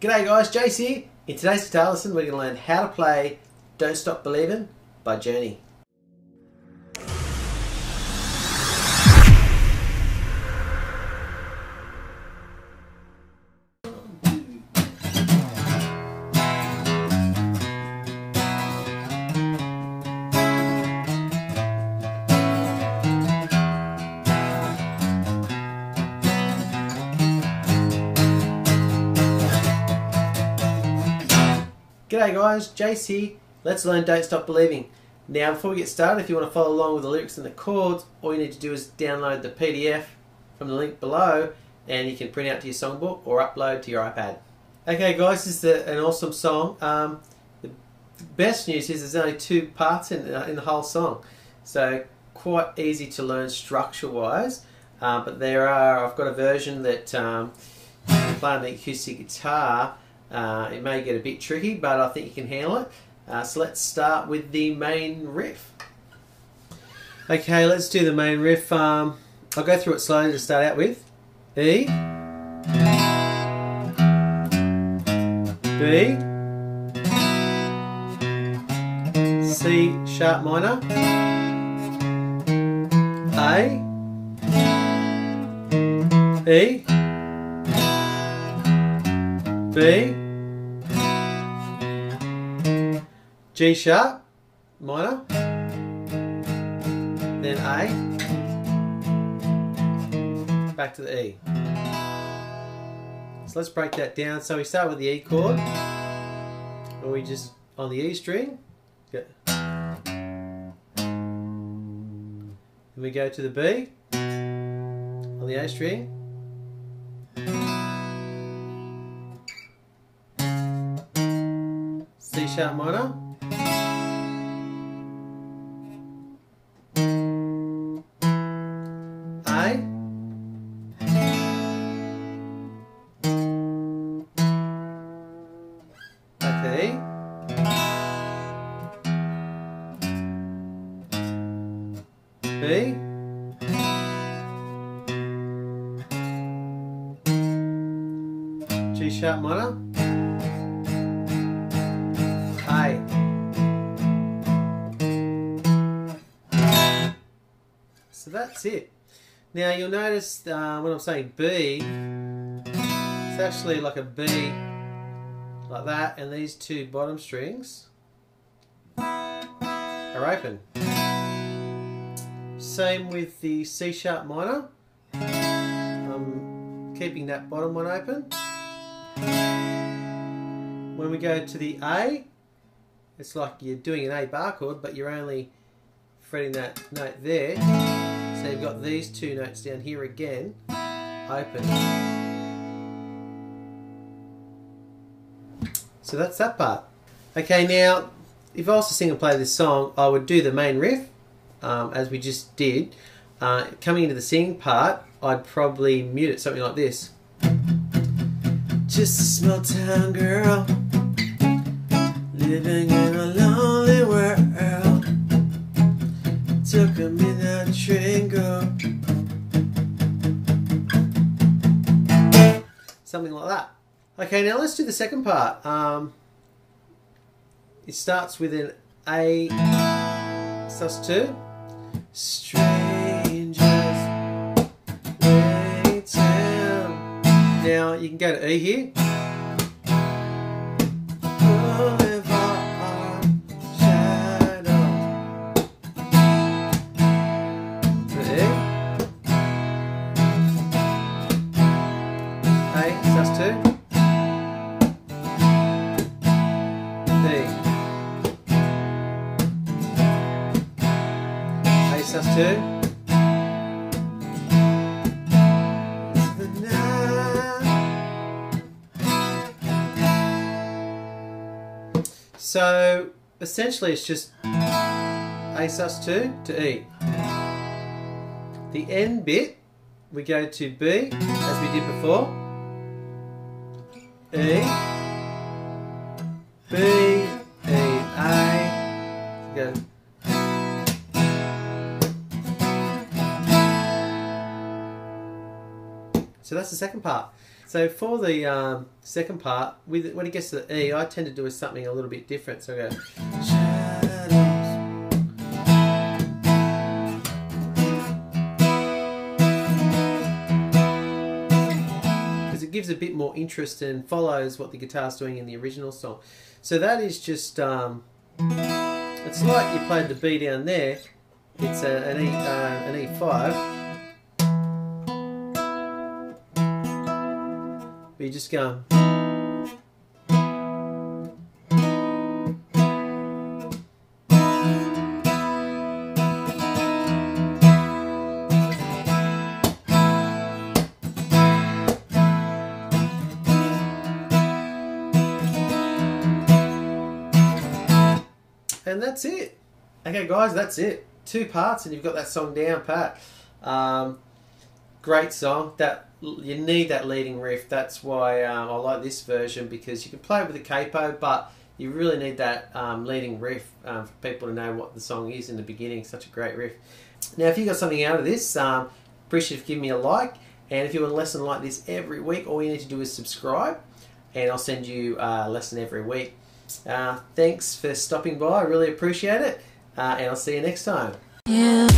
G'day guys, Jase here. In today's guitar lesson we're going to learn how to play Don't Stop Believing by Journey. G'day guys, here. Let's learn Don't Stop Believing. Now before we get started, if you want to follow along with the lyrics and the chords, all you need to do is download the PDF from the link below and you can print out to your songbook or upload to your iPad. Okay guys, this is an awesome song. Um, the best news is there's only two parts in, uh, in the whole song. So quite easy to learn structure wise. Uh, but there are, I've got a version that um, you can play on the acoustic guitar uh, it may get a bit tricky, but I think you can handle it. Uh, so let's start with the main riff. Okay, let's do the main riff. Um, I'll go through it slowly to start out with. E. B. C sharp minor. A. E. B. G sharp, minor, then A, back to the E. So let's break that down. So we start with the E chord, and we just, on the E string, go. Then we go to the B, on the A string, C sharp minor, I. Okay. That's it. Now you'll notice uh, when I'm saying B, it's actually like a B like that, and these two bottom strings are open. Same with the C sharp minor. I'm keeping that bottom one open. When we go to the A, it's like you're doing an A bar chord, but you're only fretting that note there. So you've got these two notes down here again, open. So that's that part. Okay, now, if I was to sing and play this song, I would do the main riff, um, as we just did. Uh, coming into the singing part, I'd probably mute it, something like this. Just a small town girl, living in a Took a midnight train go. Something like that. Okay, now let's do the second part. Um, it starts with an A sus2. Strangers waiting. Now you can go to E here. A sus2. So essentially it's just A sus2 to E. The N bit, we go to B as we did before. E, B, E, A. Go. So that's the second part. So for the um, second part, with when it gets to the E, I tend to do something a little bit different. So I go. Because it gives a bit more interest and follows what the guitar's doing in the original song. So that is just. Um, it's like you played the B down there. It's a, an E, uh, an E5. But you just go. And that's it. Okay, guys, that's it. Two parts, and you've got that song down pat. Um, great song. That you need that leading riff. That's why um, I like this version because you can play it with a capo, but you really need that um, leading riff um, for people to know what the song is in the beginning. Such a great riff. Now, if you got something out of this, um, appreciate if you give me a like. And if you want a lesson like this every week, all you need to do is subscribe, and I'll send you uh, a lesson every week. Uh, thanks for stopping by. I really appreciate it, uh, and I'll see you next time. Yeah.